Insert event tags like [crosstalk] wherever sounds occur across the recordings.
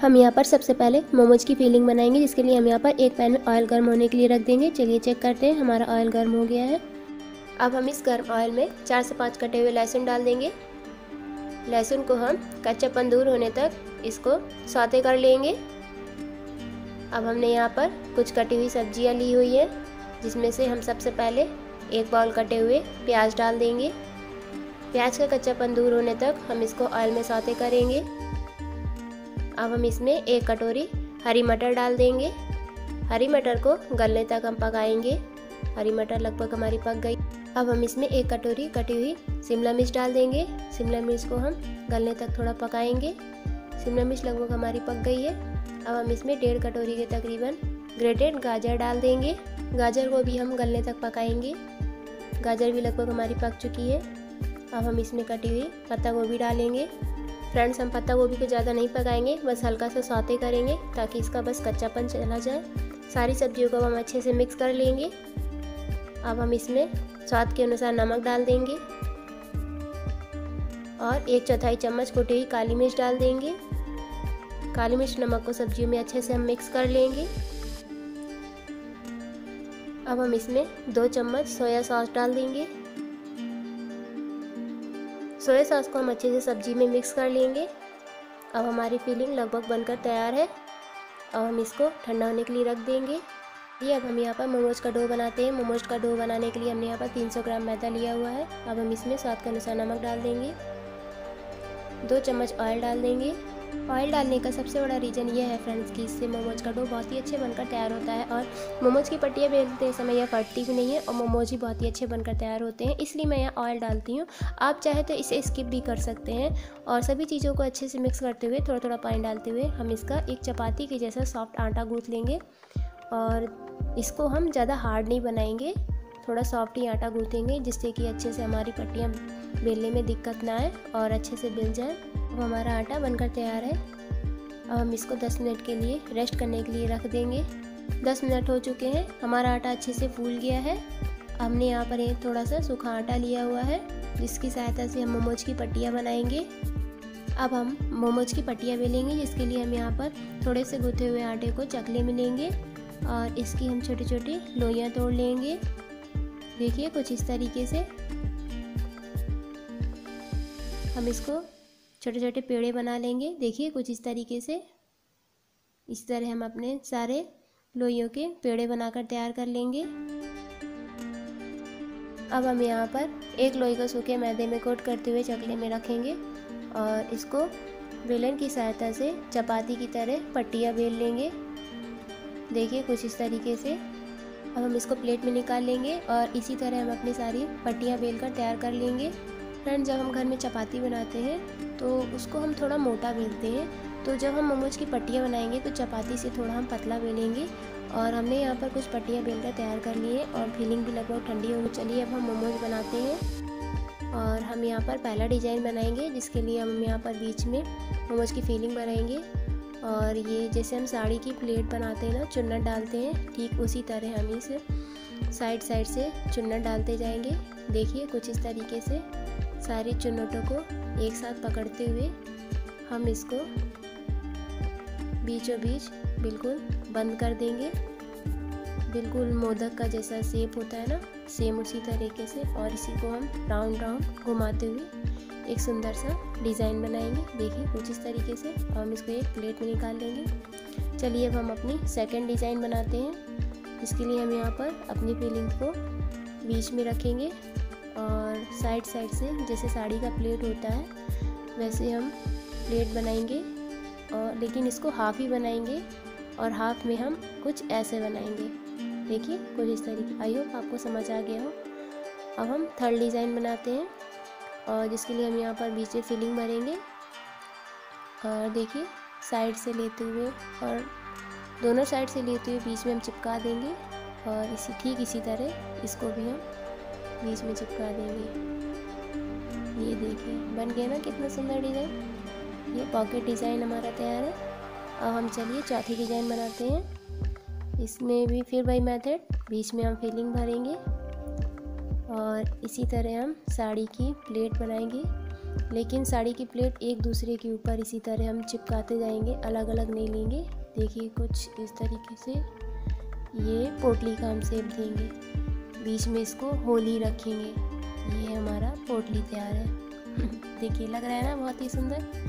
हम यहाँ पर सबसे पहले मोमोज की फीलिंग बनाएँगे, जिसके लिए हम यहाँ पर एक पैन में ऑयल गर्म होने के लिए रख देंगे। चलिए चेक करते हैं, हमारा ऑयल गर्म हो गया है। अब हम इस गर्म ऑयल में चार से पाँच कटे हुए लहसुन डाल देंगे। लहसुन को हम कच्चापन दूर होने तक इसको सौते कर लेंगे। अब हमने यहाँ पर कुछ कटी हुई सब्ज़ियाँ ली हुई है, जिसमें से हम सबसे पहले एक बाउल कटे हुए प्याज डाल देंगे। प्याज का कच्चापन दूर होने तक हम इसको ऑयल में सौते करेंगे। अब हम इसमें एक कटोरी हरी मटर डाल देंगे। हरी मटर को गलने तक हम पकाएँगे। हरी मटर लगभग हमारी पक गई। अब हम इसमें एक कटोरी कटी हुई शिमला मिर्च डाल देंगे। शिमला मिर्च को हम गलने तक थोड़ा पकाएँगे। शिमला मिर्च लगभग हमारी पक गई है। अब हम इसमें डेढ़ कटोरी के तकरीबन ग्रेटेड गाजर डाल देंगे। गाजर को भी हम गलने तक पकाएँगे। गाजर भी लगभग हमारी पक चुकी है। अब हम इसमें कटी हुई पत्ता गोभी डालेंगे। फ्रेंड्स, हम पत्ता गोभी को ज़्यादा नहीं पकाएँगे, बस हल्का सा सौते करेंगे ताकि इसका बस कच्चापन चला जाए। सारी सब्जियों को हम अच्छे से मिक्स कर लेंगे। अब हम इसमें स्वाद के अनुसार नमक डाल देंगे और एक चौथाई चम्मच कुटी हुई काली मिर्च डाल देंगे। काली मिर्च नमक को सब्जियों में अच्छे से हम मिक्स कर लेंगे। अब हम इसमें दो चम्मच सोया सॉस डाल देंगे। सोया सॉस को हम अच्छे से सब्ज़ी में मिक्स कर लेंगे। अब हमारी फिलिंग लगभग बनकर तैयार है। अब हम इसको ठंडा होने के लिए रख देंगे। ये अब हम यहाँ पर मोमोज का डो बनाते हैं। मोमोज का डो बनाने के लिए हमने यहाँ पर 300 ग्राम मैदा लिया हुआ है। अब हम इसमें स्वाद के अनुसार नमक डाल देंगे। दो चम्मच ऑयल डाल देंगे। ऑयल डालने का सबसे बड़ा रीज़न ये है फ्रेंड्स कि इससे मोमोज का डो बहुत ही अच्छे बनकर तैयार होता है और मोमोज की पट्टियाँ बेलते समय यह फटती भी नहीं है और मोमोज ही बहुत ही अच्छे बनकर तैयार होते हैं, इसलिए मैं यहाँ ऑयल डालती हूँ। आप चाहे तो इसे स्किप भी कर सकते हैं और सभी चीज़ों को अच्छे से मिक्स करते हुए थोड़ा थोड़ा पानी डालते हुए हम इसका एक चपाती के जैसा सॉफ्ट आटा गूँथ लेंगे और इसको हम ज़्यादा हार्ड नहीं बनाएँगे, थोड़ा सॉफ्ट ही आटा गूँथेंगे जिससे कि अच्छे से हमारी पट्टियाँ बेलने में दिक्कत ना आए और अच्छे से बेल जाए। हमारा आटा बनकर तैयार है। अब हम इसको 10 मिनट के लिए रेस्ट करने के लिए रख देंगे। 10 मिनट हो चुके हैं, हमारा आटा अच्छे से फूल गया है। हमने यहाँ पर एक थोड़ा सा सूखा आटा लिया हुआ है, जिसकी सहायता से हम मोमोज की पट्टियाँ बनाएँगे। अब हम मोमोज की पट्टियाँ बेलेंगे, जिसके लिए हम यहाँ पर थोड़े से गुथे हुए आटे को चकले में लेंगे और इसकी हम छोटी छोटी लोइयाँ तोड़ लेंगे। देखिए कुछ इस तरीके से। हम इसको छोटे छोटे पेड़े बना लेंगे। देखिए कुछ इस तरीके से। इस तरह हम अपने सारे लोइयों के पेड़े बनाकर तैयार कर लेंगे। अब हम यहाँ पर एक लोई को सूखे मैदे में कोट करते हुए चकले में रखेंगे और इसको बेलन की सहायता से चपाती की तरह पट्टियाँ बेल लेंगे। देखिए कुछ इस तरीके से। अब हम इसको प्लेट में निकाल लेंगे और इसी तरह हम अपनी सारी पट्टियाँ बेल कर तैयार कर लेंगे। फ्रेंड, जब हम घर में चपाती बनाते हैं तो उसको हम थोड़ा मोटा बेलते हैं। तो जब हम मोमोज की पट्टियाँ बनाएँगे तो चपाती से थोड़ा हम पतला बेलेंगे और हमने यहाँ पर कुछ पट्टियाँ बेल कर तैयार कर ली है और फीलिंग भी लगभग ठंडी हो चलिए अब हम मोमोज बनाते हैं और हम यहाँ पर पहला डिज़ाइन बनाएँगे, जिसके लिए हम यहाँ पर बीच में मोमोज की फीलिंग बनाएँगे। और ये जैसे हम साड़ी की प्लेट बनाते हैं ना, चुन्नट डालते हैं, ठीक उसी तरह हम इस साइड साइड से चुन्नट डालते जाएँगे। देखिए कुछ इस तरीके से। सारी चुनौटों को एक साथ पकड़ते हुए हम इसको बीचों बीच बिल्कुल बंद कर देंगे। बिल्कुल मोदक का जैसा सेप होता है ना सेम उसी तरीके से और इसी को हम राउंड राउंड घुमाते हुए एक सुंदर सा डिज़ाइन बनाएँगे। देखिए कुछ इस तरीके से और हम इसको एक प्लेट में निकाल लेंगे चलिए अब हम अपनी सेकंड डिज़ाइन बनाते हैं। इसके लिए हम यहाँ पर अपनी फीलिंग को बीच में रखेंगे। और साइड साइड से जैसे साड़ी का प्लेट होता है, वैसे हम प्लेट बनाएँगे और लेकिन इसको हाफ़ ही बनाएँगे और हाफ़ में हम कुछ ऐसे बनाएँगे। देखिए, कुछ इस तरीके आई होप आपको समझ आ गया हो। अब हम थर्ड डिज़ाइन बनाते हैं और जिसके लिए हम यहाँ पर बीच में फिलिंग भरेंगे। और देखिए साइड से लेते हुए और दोनों साइड से लेते हुए बीच में हम चिपका देंगे और इसी ठीक इसी तरह इसको भी हम बीच में चिपका देंगे। ये देखिए, बन गया ना कितना सुंदर डिज़ाइन। ये पॉकेट डिज़ाइन हमारा तैयार है। अब हम चलिए चौथी डिज़ाइन बनाते हैं। इसमें भी फिर वही मेथड बीच में हम फिलिंग भरेंगे। और इसी तरह हम साड़ी की प्लेट बनाएँगे। लेकिन साड़ी की प्लेट एक दूसरे के ऊपर इसी तरह हम चिपकाते जाएँगे अलग अलग नहीं लेंगे। देखिए कुछ इस तरीके से ये पोटली का हम सेप देंगे। बीच में इसको होली रखेंगे। ये हमारा पोटली तैयार है। [laughs] देखिए, लग रहा है ना बहुत ही सुंदर।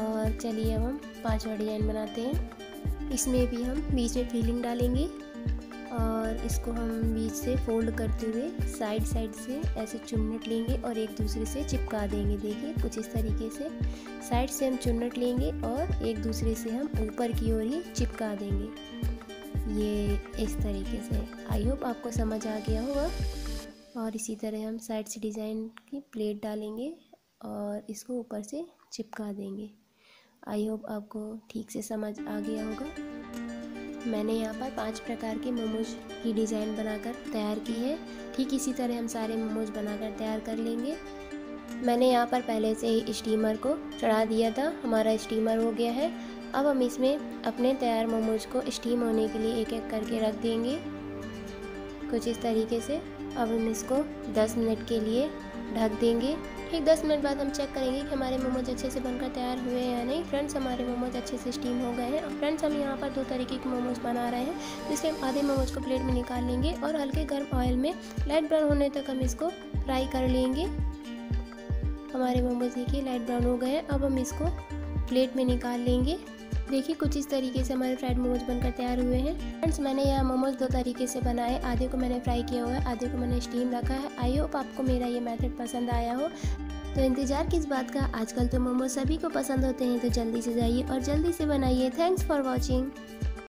और चलिए अब हम पांचवा डिज़ाइन बनाते हैं। इसमें भी हम बीच में फीलिंग डालेंगे और इसको हम बीच से फोल्ड करते हुए साइड साइड से ऐसे चुन्नट लेंगे और एक दूसरे से चिपका देंगे। देखिए, कुछ इस तरीके से साइड से हम चुन्नट लेंगे और एक दूसरे से हम ऊपर की ओर ही चिपका देंगे। ये इस तरीके से। आई होप आपको समझ आ गया होगा। और इसी तरह हम साइड से डिज़ाइन की प्लेट डालेंगे और इसको ऊपर से चिपका देंगे। आई होप आपको ठीक से समझ आ गया होगा। मैंने यहाँ पर पाँच प्रकार के मोमोज की डिज़ाइन बनाकर तैयार की है। ठीक इसी तरह हम सारे मोमोज बनाकर तैयार कर लेंगे। मैंने यहाँ पर पहले से ही स्टीमर को चढ़ा दिया था। हमारा स्टीमर हो गया है। अब हम इसमें अपने तैयार मोमोज को स्टीम होने के लिए एक एक करके रख देंगे। कुछ इस तरीके से अब हम इसको 10 मिनट के लिए ढक देंगे। ठीक 10 मिनट बाद हम चेक करेंगे कि हमारे मोमोज अच्छे से बनकर तैयार हुए हैं या नहीं। फ्रेंड्स हमारे मोमोज अच्छे से स्टीम हो गए हैं। और फ्रेंड्स हम यहाँ पर दो तरीके के मोमोज बना रहे हैं, जिसके हम आधे मोमोज को प्लेट में निकाल लेंगे और हल्के गर्म ऑयल में लाइट ब्राउन होने तक हम इसको फ्राई कर लेंगे। हमारे मोमोज देखिए लाइट ब्राउन हो गए हैं। अब हम इसको प्लेट में निकाल लेंगे। देखिए कुछ इस तरीके से हमारे फ्राइड मोमोज बनकर तैयार हुए हैं। फ्रेंड्स मैंने यहाँ मोमोज दो तरीके से बनाए। आधे को मैंने फ्राई किया हुआ है, आधे को मैंने स्टीम रखा है। आई होप आपको मेरा ये मेथड पसंद आया हो। तो इंतज़ार किस बात का, आजकल तो मोमोज सभी को पसंद होते हैं तो जल्दी से जाइए और जल्दी से बनाइए। Thanks for watching